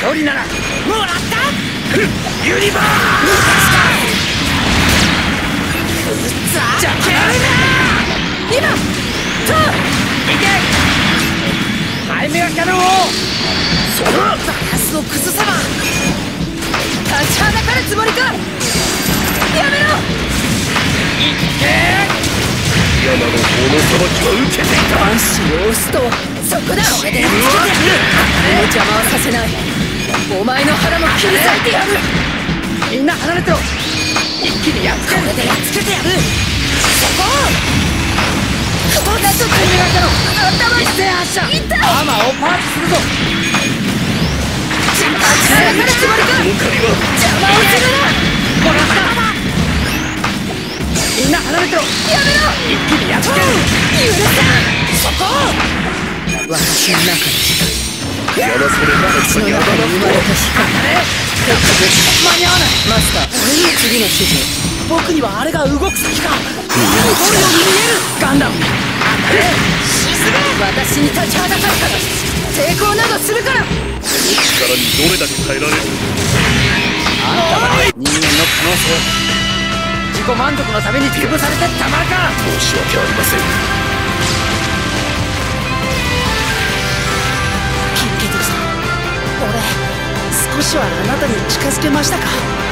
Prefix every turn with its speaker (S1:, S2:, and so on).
S1: 距離ならもらった。ユニバーじゃけ
S2: 今と
S1: いけハイメガキャノンをその
S2: バランスを崩せば立ちはだかる。つもりかやめろ
S1: いけ
S3: 山の法の裁きは受けていた
S2: 安心を押すとそこだ俺でやっつけてやる。邪魔はさせないお前の腹も切り裂いてやる
S1: みんな離れてろ一気にやっつける。
S2: これでやっつけてやるそここんなとこ
S1: ハイメガキャノン
S2: 頭
S1: 一斉発射
S2: 痛い
S1: アーマーをパーツする。ぞ
S2: 立ちはだかる。つもりか
S3: この借りは
S2: 邪魔を。するな
S1: もらったみんな離れてろ
S2: やめろ
S1: 一気にやっつける。
S2: 許さんそこ私の中に
S3: やらされなかった
S2: の
S3: やだな
S2: 中に生まれた光
S1: 間に合わない
S2: マスター俺の次の指示
S1: 僕にはあれが動く先か戻るように見えるガンダム
S2: 私に立ちはだかるから抵抗などするから
S3: 力にどれだけ耐えられるあんたは
S1: 人間の可能性自己満足のために潰されてたまるか。
S3: 申し訳ありません
S1: キンケトさん俺少しはあなたに近づけましたか？